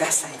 ださい「